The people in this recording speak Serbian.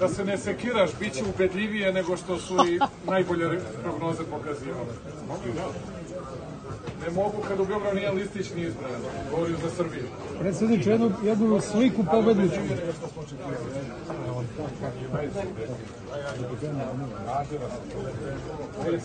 Da se ne sekiraš, bit će ubedljivije nego što su i najbolje prognoze pokazivale. Ne mogu kad u Beogradu nije listić ni izbran. Govorim za Srbiju. Predsjedniče, jednu, jednu sliku pobedničku. Ajde,